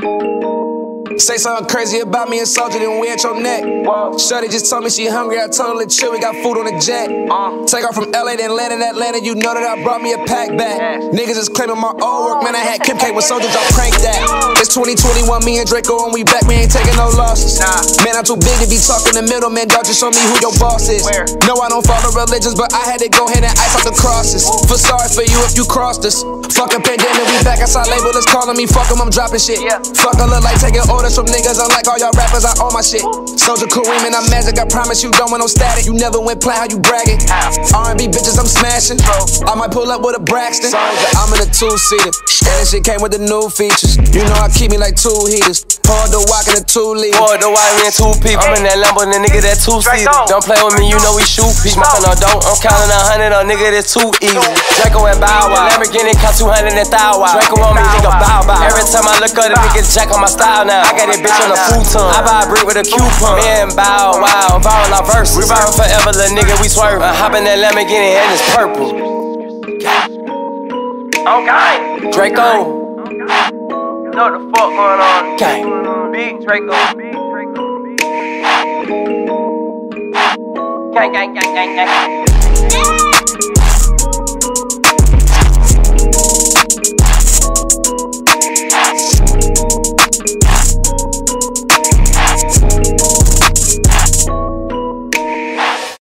Thank you. Say something crazy about me and Soulja, then we at your neck. Shorty just told me she hungry, I told her to chill, we got food on the jet. Uh. Take off from LA, then land in Atlanta, you know that I brought me a pack back. Niggas is claiming my old work, man, I had Kim K with Soulja's, I crank that. It's 2021, me and Draco, and we back, we ain't taking no losses. Nah. Man, I'm too big to be talking the middle, man, dog, just show me who your boss is. No, I don't follow religions, but I had to go ahead and ice out the crosses. For sorry for you if you crossed us. Fuck a pandemic, we back outside label is calling me, fuck 'em, I'm dropping shit. Yeah. Fuck, I look like taking orders from niggas, unlike all y'all rappers, I own my shit. Soulja Kareem and I'm magic, I promise you don't want no static. You never went play how you bragging. R&B bitches, I'm smashing. I might pull up with a Braxton. I'm in a two-seater, and this shit came with the new features. You know I keep me like two heaters. Hard to walk in a two-liter. Boy, the white man, two people. I'm in that Lambo, the nigga that two seater. Don't play with me, you know we shoot people. My son, no, don't. I'm counting a hundred on nigga that's too easy. Draco and Bow Wow. Lamborghini cost 200 and thou wow. Draco on me, nigga bow Wow. Every time I look up, the nigga jack on my style now. I got that bitch on the futon. I buy a brick with a coupon. Me and Bow Wow, viral our verse. We viral forever, little nigga, we swerve. I hop in that Lamborghini and it's purple. Okay. Draco, You know what the fuck going on? gang. Big Draco. Big Draco. Gang, gang, gang, gang, gang.